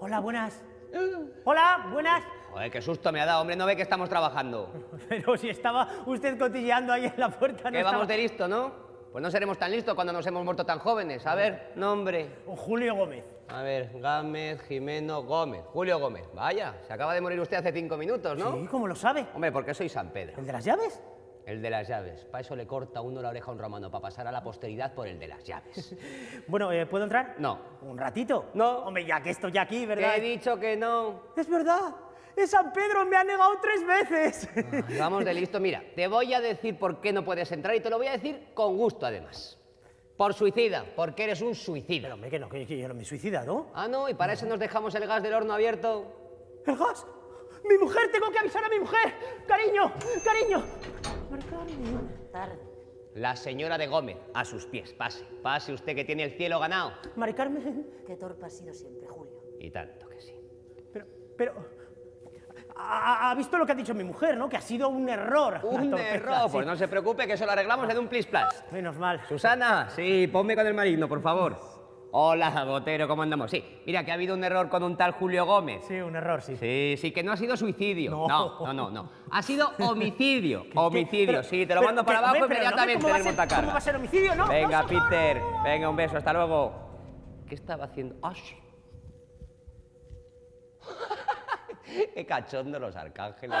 Hola, buenas. Hola, buenas. Joder, qué susto me ha dado, hombre, no ve que estamos trabajando. Pero si estaba usted cotilleando ahí en la puerta, no Que estaba- vamos de listo, ¿no? Pues no seremos tan listos cuando nos hemos muerto tan jóvenes. A ver, nombre. Julio Gómez. A ver, Gámez, Jimeno, Gómez. Julio Gómez. Vaya, se acaba de morir usted hace cinco minutos, ¿no? Sí, ¿cómo lo sabe? Hombre, porque soy San Pedro. ¿El de las llaves? El de las llaves. Para eso le corta uno la oreja a un romano, para pasar a la posteridad por el de las llaves. Bueno, eh, ¿puedo entrar? No. ¿Un ratito? No. Hombre, ya que estoy aquí, ¿verdad? he dicho que no. Es verdad. Es San Pedro, me ha negado tres veces. Ay, Vamos de listo. Mira, te voy a decir por qué no puedes entrar y te lo voy a decir con gusto, además. Por suicida, porque eres un suicida. Pero, hombre, que no, que, que yo no me he suicidado. Ah, no, y para eso nos dejamos el gas del horno abierto. ¡El gas! ¡Mi mujer! ¡Tengo que avisar a mi mujer! ¡Cariño! ¡Cariño! Tarde. La señora de Gómez, a sus pies. Pase, pase usted que tiene el cielo ganado. Mari Carmen. Qué torpe has sido siempre, Julio. Y tanto que sí. Pero, pero... Ha, ha visto lo que ha dicho mi mujer, ¿no? Que ha sido un error. Un error, sí. pues no se preocupe que eso lo arreglamos en un plis plas. Menos mal. Susana, sí, ponme con el maligno, por favor. Hola, Botero, ¿cómo andamos? Sí, mira que ha habido un error con un tal Julio Gómez. Sí, un error, sí. Sí, sí, que no ha sido suicidio. No. No, no, no, no. Ha sido homicidio. Homicidio, Pero- sí, te lo mando para abajo pero no, inmediatamente ¿cómo va ser-. ¿Cómo va a ser homicidio? No, Venga, no. Peter, venga, un beso, hasta luego. ¿Qué estaba haciendo? ¡Ah, sí! Qué cachondo los arcángeles.